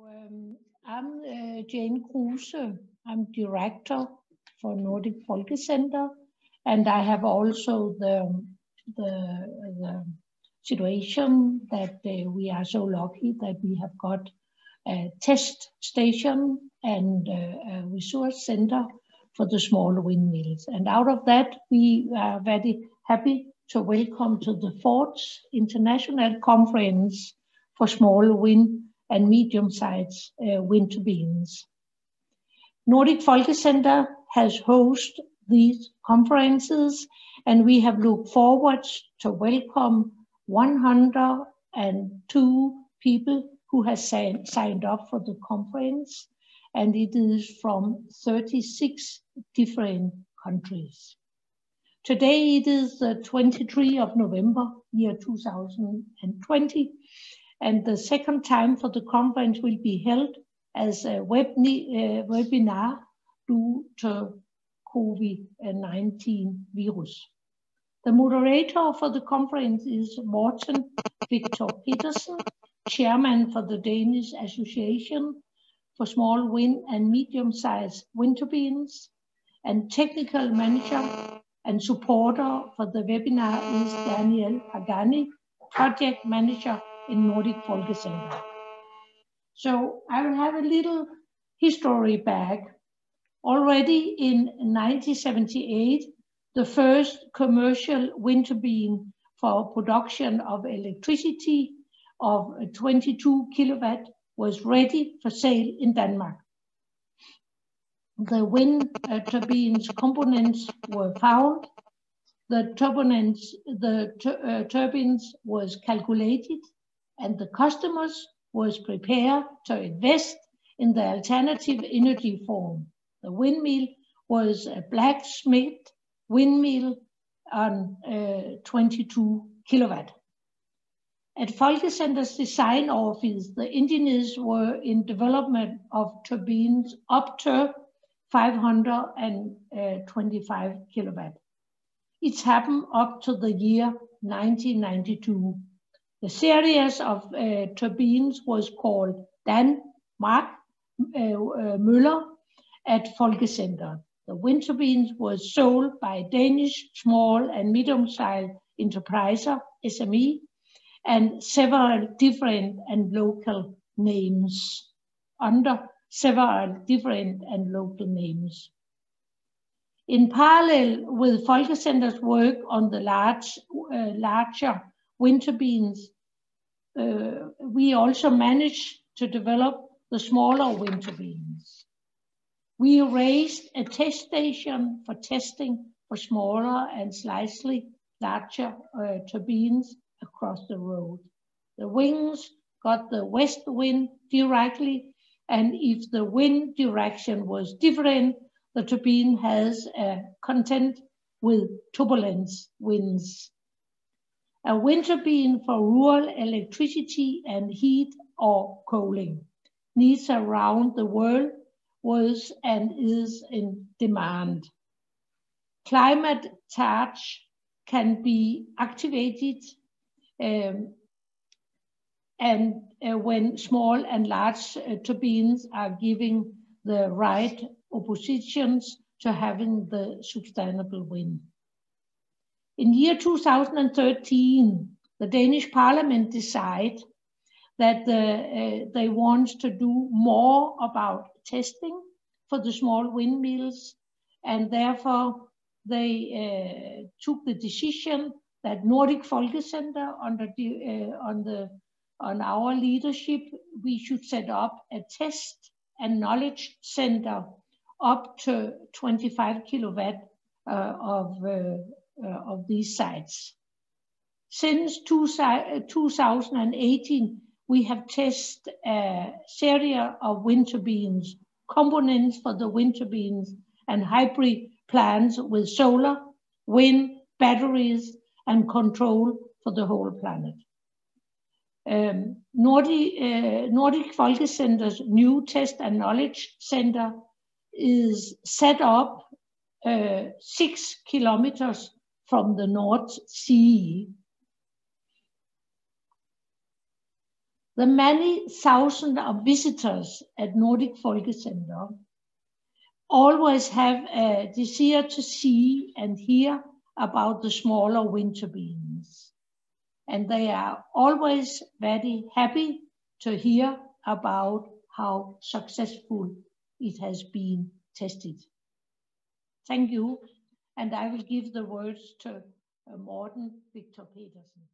Um, I'm uh, Jane Kruse. I'm director for Nordic Folkecenter, and I have also the the, the situation that uh, we are so lucky that we have got a test station and uh, a resource center for the small windmills. And out of that, we are very happy to welcome to the fourth International Conference for Small Wind and Medium-Sized uh, Wind Turbines. Nordic Folkecenter has hosted these conferences and we have looked forward to welcome 102 people who have signed, signed up for the conference and it is from 36 different countries. Today it is the 23 of November, year 2020, and the second time for the conference will be held as a web uh, webinar due to COVID-19 virus. The moderator for the conference is Morten Victor Petersen, chairman for the Danish Association for Small Wind and Medium-Sized Wind Turbines, and technical manager and supporter for the webinar is Daniel Pagani, project manager in Nordic Folkecenter. So I will have a little history back. Already in 1978, the first commercial wind turbine for production of electricity of 22 kilowatt was ready for sale in Denmark. The wind uh, turbines components were found. The turbines, the uh, turbines was calculated and the customers was prepared to invest in the alternative energy form. The windmill was a blacksmith windmill on uh, 22 kilowatt. At Folkecenter's design office, the engineers were in development of turbines up to 525 kilowatt. It happened up to the year 1992. The series of uh, turbines was called Dan Mark uh, uh, Müller at Folkecenter. The wind turbines were sold by Danish small and medium-sized enterpriser, SME, and several different and local names, under several different and local names. In parallel with Folkecenter's work on the large, uh, larger wind beans. uh, we also managed to develop the smaller wind turbines. We raised a test station for testing for smaller and slightly larger uh, turbines across the road. The wings got the west wind directly, and if the wind direction was different, the turbine has a content with turbulence winds. A wind turbine for rural electricity and heat or cooling needs around the world was and is in demand. Climate charge can be activated um, and uh, when small and large uh, turbines are giving the right oppositions to having the sustainable wind. In year 2013, the Danish parliament decided that the, uh, they want to do more about testing for the small windmills, and therefore they uh, took the decision that Nordic Folkecenter under the, uh, on the on our leadership, we should set up a test and knowledge center up to 25 kilowatt uh, of uh, uh, of these sites. Since two, 2018, we have tested a series of wind turbines, components for the wind turbines, and hybrid plants with solar, wind, batteries, and control for the whole planet. Um, Nordic, uh, Nordic Folkecenter's new test and knowledge center is set up uh, six kilometers from the North Sea. The many thousands of visitors at Nordic Folkecenter always have a desire to see and hear about the smaller winter turbines. And they are always very happy to hear about how successful it has been tested. Thank you. And I will give the words to uh, Morten Victor Petersen.